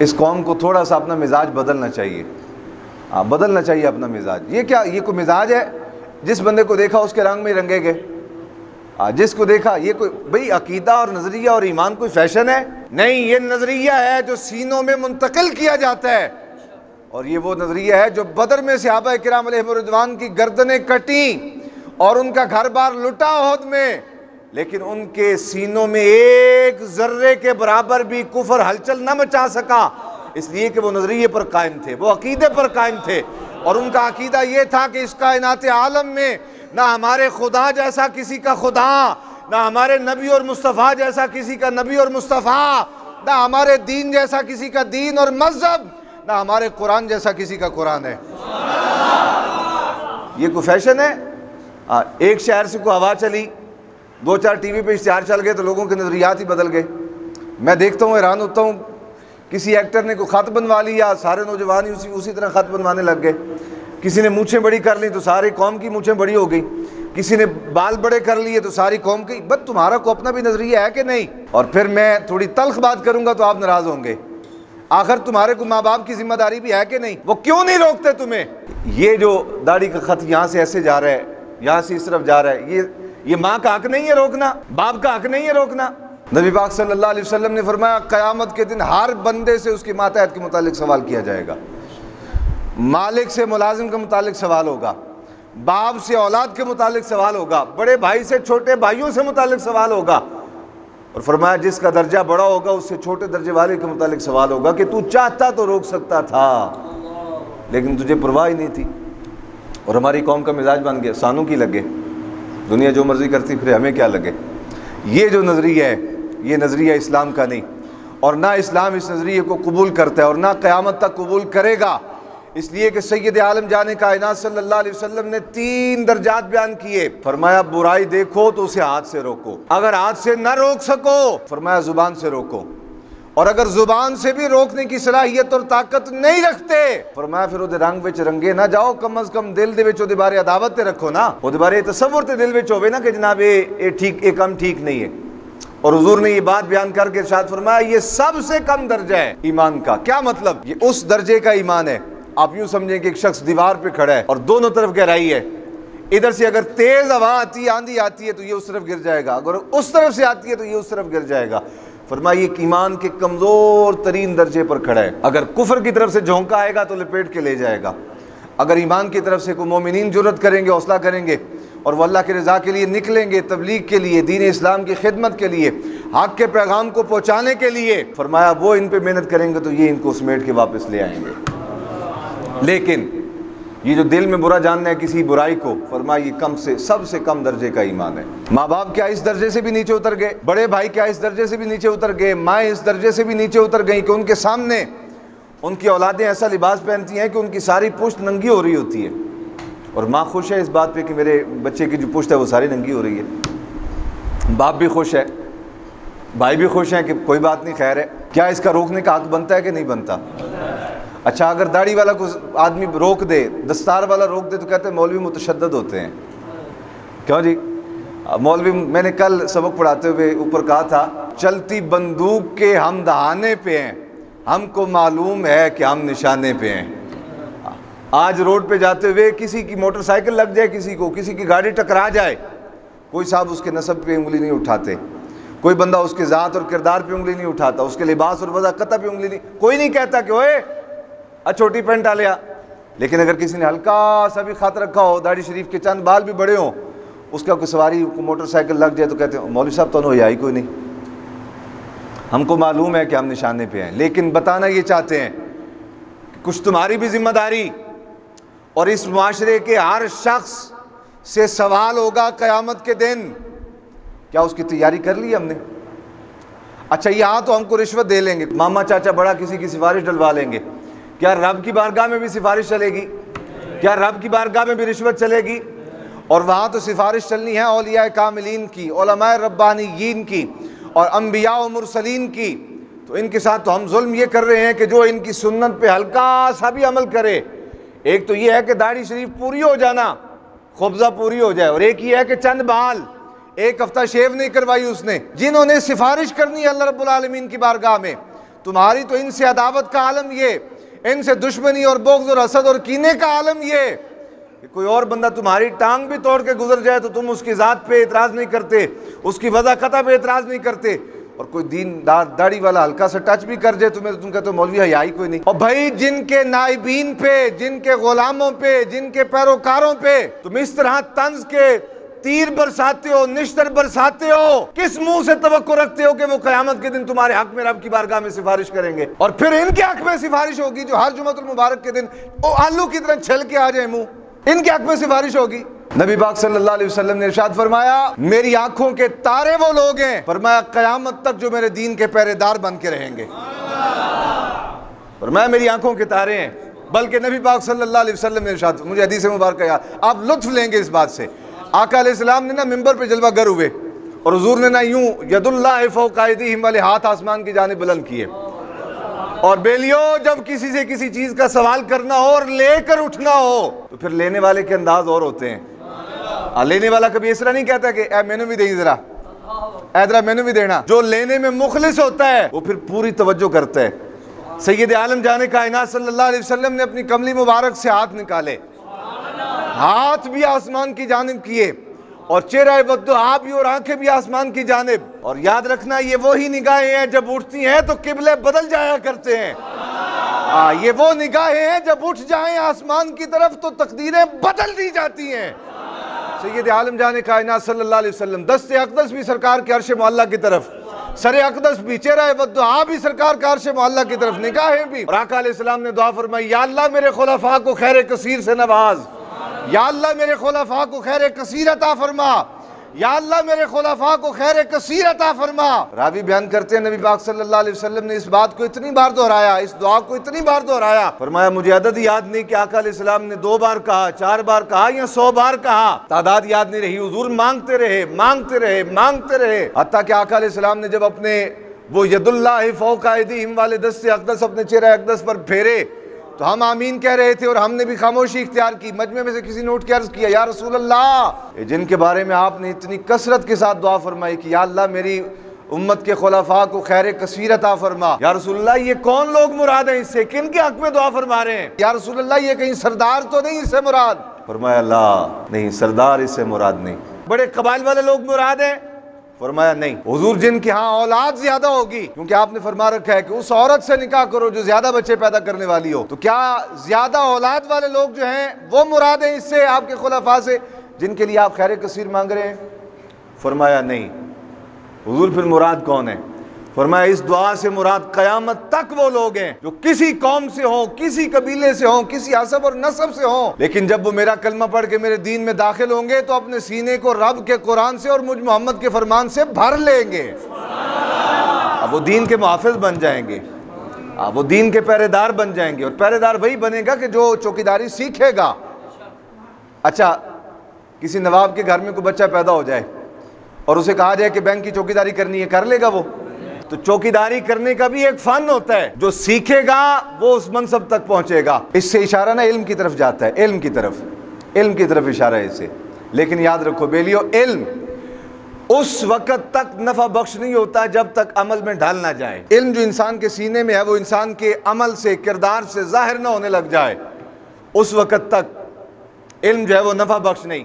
इस कौम को थोड़ा सा अपना मिजाज बदलना चाहिए। हाँ बदलना चाहिए अपना मिजाज। ये क्या, ये कोई मिजाज है? जिस बंदे को देखा, उसके रंग में रंगे गए। हाँ जिसको देखा, ये कोई, भाई, अकीदा और नज़रिया और ईमान कोई फ़ैशन है? नहीं, ये नज़रिया है जो सीनों में मुंतकिल किया जाता है। और ये वो नज़रिया है जो बदर में सहाबा कराम की गर्दनें कटी और उनका घर बार लुटा उहद में। लेकिन उनके सीनों में एक जर्रे के बराबर भी कुफर हलचल न मचा सका। इसलिए कि वो नज़रिए पर कायम थे वो अकीदे पर कायम थे। और उनका अकीदा ये था कि इस कायनात आलम में ना हमारे खुदा जैसा किसी का खुदा ना हमारे नबी और मुस्तफ़ा जैसा किसी का नबी और मुस्तफ़ा ना हमारे दीन जैसा किसी का दीन और मज़हब ना हमारे कुरान जैसा किसी का कुरान है। ये कोई फ़ैशन है? आ, एक शहर से कोई हवा चली दो चार टीवी पे इश्तहार चल गए तो लोगों के नज़रियात ही बदल गए। मैं देखता हूँ, हैरान होता हूँ, किसी एक्टर ने कोई ख़त बनवा लिया सारे नौजवान ही उसी उसी तरह ख़त बनवाने लग गए। किसी ने मूछें बड़ी कर ली तो सारी कौम की मूछें बड़ी हो गई। किसी ने बाल बड़े कर लिए तो सारी कौम की, बस तुम्हारा को अपना भी नज़रिया है कि नहीं? और फिर मैं थोड़ी तलख बात करूँगा तो आप नाराज़ होंगे। आखिर तुम्हारे को माँ बाप की ज़िम्मेदारी भी है कि नहीं? वो क्यों नहीं रोकते तुम्हें? ये जो दाढ़ी का खत यहाँ से ऐसे जा रहा है, यहाँ से इस तरफ़ जा रहा है, ये ये माँ का हक नहीं है रोकना, बाप का हक नहीं है रोकना। नबी पाक सल्लल्लाहु अलैहि वसल्लम ने फरमाया, क़यामत के दिन हर बंदे से उसकी मातहत के मुतालिक सवाल किया जाएगा। मालिक से मुलाजिम के मुतालिक सवाल होगा। बाप से औलाद के मुतालिक सवाल होगा। बड़े भाई से छोटे भाइयों से मुतालिक सवाल होगा। और फरमाया, जिसका दर्जा बड़ा होगा, उससे छोटे दर्जे वाले के मुतालिक सवाल होगा कि तू चाहता तो रोक सकता था, लेकिन तुझे परवाह ही नहीं थी। और हमारी कौम का मिजाज बन गया, सानू की लगे। दुनिया जो मर्ज़ी करती, फिर हमें क्या लगे? ये जो नज़रिया है, ये नज़रिया इस्लाम का नहीं। और ना इस्लाम इस नज़रिए को कबूल करता है और ना क़यामत तक कबूल करेगा। इसलिए कि सैयद आलम जाने कायनात सल्लल्लाहु अलैहि वसल्लम ने तीन दर्जात बयान किए। फरमाया, बुराई देखो तो उसे हाथ से रोको। अगर हाथ से ना रोक सको, फरमाया, ज़ुबान से रोको। और अगर जुबान से भी रोकने की सलाहियत और ताकत नहीं रखते फरमाया फिर ਉਹਦੇ रंग ਵਿੱਚ रंगे ना जाओ कम अज कम दिल ਦੇ ਵਿੱਚ ਉਹਦੇ ਬਾਰੇ ਅਦਾਵਤ ਤੇ ਰੱਖੋ ਨਾ ਉਹਦੇ ਬਾਰੇ ਤਸਵੁਰ ਤੇ ਦਿਲ ਵਿੱਚ ਹੋਵੇ ਨਾ ਕਿ ਜਨਾਬ ਇਹ ਇਹ ਠੀਕ ਇਹ ਕੰਮ ठीक नहीं है और हुजूर ने ये बात बयान करके इरशाद फरमाया ये सबसे कम दर्जा है ईमान का क्या मतलब ये उस दर्जे का ईमान है आप यूं समझें कि एक शख्स दीवार पे खड़ा है और दोनों तरफ गहराई है इधर से अगर तेज हवा आती है आंधी आती है तो ये उस तरफ गिर जाएगा अगर उस तरफ से आती है तो ये उस तरफ गिर जाएगा फरमाइए ईमान के कमज़ोर तरीन दर्जे पर खड़ा है। अगर कुफर की तरफ़ से झोंका आएगा तो लपेट के ले जाएगा। अगर ईमान की तरफ़ से कोई मोमिन ज़रूरत करेंगे, हौसला करेंगे और वह अल्लाह के रज़ा के लिए निकलेंगे तबलीग के लिए, दीन इस्लाम की खिदमत के लिए, हक के पैगाम को पहुँचाने के लिए, फरमाया वो इन पर मेहनत करेंगे तो ये इनको समेट के वापस ले आएँगे। लेकिन ये जो दिल में बुरा जानना है किसी बुराई को फरमाया ये कम से, सबसे कम दर्जे का ईमान है। माँ बाप क्या इस दर्जे से भी नीचे उतर गए? बड़े भाई क्या इस दर्जे से भी नीचे उतर गए? माए इस दर्जे से भी नीचे उतर गई कि उनके सामने उनकी औलादें ऐसा लिबास पहनती हैं कि उनकी सारी पुश्त नंगी हो रही होती है। और माँ खुश है इस बात पे कि मेरे बच्चे की जो पुश्त है वो सारी नंगी हो रही है। बाप भी खुश है, भाई भी खुश हैं कि कोई बात नहीं, खैर है। क्या इसका रोकने का हक बनता है कि नहीं बनता? अच्छा अगर दाढ़ी वाला को आदमी रोक दे, दस्तार वाला रोक दे तो कहते हैं मौलवी मुतशद होते हैं। क्यों जी? मौलवी, मैंने कल सबक पढ़ाते हुए ऊपर कहा था, चलती बंदूक के हम दहाने पे हैं, हमको मालूम है कि हम निशाने पे हैं। आज रोड पे जाते हुए किसी की मोटरसाइकिल लग जाए किसी को, किसी की गाड़ी टकरा जाए, कोई साहब उसके नसब पे उंगली नहीं उठाते, कोई बंदा उसके ज़ात और किरदार पे उंगली नहीं उठाता, उसके लिबास और वजाकता पे उंगली नहीं, कोई नहीं कहता कि ओए छोटी पेंट डालिया लेकिन अगर किसी ने हल्का सा भी खात रखा हो, दाढ़ी शरीफ के चंद बाल भी बड़े हों, उसका कोई सवारी मोटरसाइकिल लग जाए तो कहते हैं, मौलवी साहब तो ही कोई नहीं। हमको मालूम है कि हम निशाने पे हैं, लेकिन बताना ये चाहते हैं कि कुछ तुम्हारी भी ज़िम्मेदारी और इस माशरे के हर शख्स से सवाल होगा क़यामत के दिन, क्या उसकी तैयारी कर ली हमने? अच्छा यहाँ तो हमको रिश्वत दे लेंगे, मामा चाचा बड़ा किसी की सिफारिश डलवा लेंगे। क्या रब की बारगाह में भी सिफारिश चलेगी? क्या रब की बारगाह में भी रिश्वत चलेगी? और वहाँ तो सिफारिश चलनी है अलिया कामिलीन की रब्बानीन की, और अम्बिया मुरसलीन की। तो इनके साथ तो हम जुल्म ये कर रहे हैं कि जो इनकी सुन्नत पे हल्का सा भी अमल करे। एक तो ये है कि दाढ़ी शरीफ पूरी हो जाना, खुबजा पूरी हो जाए। और एक ये है कि चंद बाल, एक हफ़्ता शेव नहीं करवाई उसने, जिन्होंने सिफारिश करनी है अल्लाह रब्बुल आलमीन की बारगाह में। तुम्हारी तो इनसे अदावत का आलम ये इनसे दुश्मनी और बोग्ज और असद और कीने का आलम ये कि कोई और बंदा तुम्हारी टांग भी तोड़ के गुजर जाए तो तुम उसकी ज़ात पे एतराज़ नहीं करते, उसकी वजह कता पे एतराज़ नहीं करते और कोई दीन दाढ़ी वाला हल्का सा टच भी कर जाए तुम्हें तो तुम कहते हो, मौलवी हयाई कोई नहीं। और भाई, जिनके नाइबीन पे, जिनके गुलामों पे, जिनके पैरोकारों पे, तुम इस तरह तंज के तीर बरसाते हो, निश्तर बरसाते हो। किस मुँह से तो रखते हो कि वो कयामत के दिन तुम्हारे हक में रब की बारगाह में सिफारिश करेंगे? और फिर इनके हक में सिफारिश होगी जो हर जुमतुल मुबारक के दिन वो आलू की तरह छल के आ जाए मुँह। इनके हक में सिफारिश होगी। नबी पाक सल्लल्लाहु अलैहि वसल्लम ने इरशाद फरमाया, मेरी आँखों के तारे वो लोग हैं, फरमाया, कयामत तक जो मेरे दीन के पहरेदार बन के रहेंगे। फरमाया, मेरी आँखों के तारे हैं। बल्कि नबी पाक सल्लल्लाहु अलैहि वसल्लम ने इरशाद, मुझे हदीस मुबारक याद। आप लुत्फ लेंगे इस बात से। आका इस्लाम ने ना मिंबर पे जलवा गर हुए और हजूर ने ना यूँ यदुल्ला फ़ौकायदी वाले हाथ आसमान की जाने बुलंद किए। और बेलियो जब किसी से किसी चीज़ का सवाल करना हो और लेकर उठना हो तो फिर लेने वाले के अंदाज और होते हैं। आ, लेने वाला कभी इस तरह नहीं कहता कि ए मैंने भी दे जरा। ऐदरा मैंने भी देना। जो लेने में मुखलिस होता है वो फिर पूरी तवज्जो करता है। सैयद आलम जाने कायनात सल्लल्लाहु अलैहि वसल्लम ने अपनी कमली मुबारक से हाथ निकाले। हाथ भी आसमान की जानब किए और चेहरा आप भी और आँखें भी आसमान की जानब। और याद रखना ये वही निगाहें हैं जब उठती हैं तो किबले बदल जाया करते हैं। आ, ये वो निगाहें हैं जब उठ जाएँ आसमान की तरफ़ तो तकदीरें बदल दी जाती हैं। सैयद आलम जाने अलैहि वसल्लम दस्ते अकदस भी सरकार के अरश मोहल्ला की तरफ़ सर अकदस भी चेहरा वद्दो भी सरकार का अरश मोहल्ला की तरफ़ निगाहें भी। राका ने दुआ फरमाई या अल्लाह मेरे खुलाफा को खैर कसीर से नवाज़। या मेरे खुलाफा को खैर कसीर अता फरमा। या अल्लाह मेरे खुलाफा को खैर कसीर अता फरमा। रावी बयान करते हैं, नबी पाक सल्लल्लाहु अलैहि वसल्लम ने इस बात को इतनी बार दोहराया, इस दुआ को इतनी बार दोहराया। फरमाया, मुझे अदद याद नहीं कि आका इस्लाम ने दो बार कहा, चार बार कहा या सौ बार कहा। तादाद याद नहीं रही, हजूर मांगते रहे मांगते रहे मांगते रहे। हत्या कि आका इस्लाम ने जब अपने वो यदुल्ला फ़ौकायदी वाले दस्ते अकदस अपने चेहरे अकदस पर फेरे तो हम आमीन कह रहे थे और हमने भी खामोशी इख्तियार की, मजमे में से किसी ने उठ के अर्ज़ किया, या रसूल अल्लाह जिनके बारे में आपने इतनी कसरत के साथ दुआ फरमाई कि या अल्लाह मेरी उम्मत के खुलाफा को खैर कसीर अता फरमा। या रसूलुल्लाह, ये कौन लोग मुराद हैं इससे? किन के हक में दुआ फरमा रहे हैं? या रसूलुल्लाह, ये कहीं सरदार तो नहीं इससे मुराद? फरमाया, अल्लाह, नहीं, सरदार इससे मुराद नहीं। बड़े कबाइल वाले लोग मुराद हैं। फरमाया, नहीं, हजूर जिनके हाँ औलाद ज़्यादा होगी, क्योंकि आपने फरमा रखा है कि उस औरत से निकाह करो जो ज़्यादा बच्चे पैदा करने वाली हो। तो क्या ज़्यादा औलाद वाले लोग जो हैं, वो मुराद हैं इससे आपके खुलाफा से, जिनके लिए आप खैर कसीर मांग रहे हैं? फरमाया, नहीं, हजूर फिर मुराद कौन है? फरमाया इस दुआ से मुराद कयामत तक वो लोग हैं जो किसी कौम से हो, किसी कबीले से हो, किसी असब और नसब से हो। लेकिन जब वो मेरा कलमा पढ़ के मेरे दीन में दाखिल होंगे तो अपने सीने को रब के कुरान से और मुझ मोहम्मद के फरमान से भर लेंगे। अब वो दीन के मुहाफिज बन जाएँगे। अब वो दीन के पहरेदार बन जाएँगे और पहरेदार वही बनेगा कि जो चौकीदारी सीखेगा। अच्छा किसी नवाब के घर में कोई बच्चा पैदा हो जाए और उसे कहा जाए कि बैंक की चौकीदारी करनी है, कर लेगा वो। तो चौकीदारी करने का भी एक फन होता है। जो सीखेगा, वो उस मनसब तक पहुंचेगा। इससे इशारा ना इल्म की तरफ़ जाता है। इल्म की तरफ़। इल्म की तरफ़ इशारा है इससे। लेकिन याद रखो बेलियो, इल्म उस वक्त तक नफा बख्श नहीं होता जब तक अमल में ढाल ना जाए। इल्म जो इंसान के सीने में है, वो इंसान के अमल से, किरदार से ज़ाहिर ना होने लग जाए। उस वक्त तक इल्म जो है, वो नफा बख्श नहीं।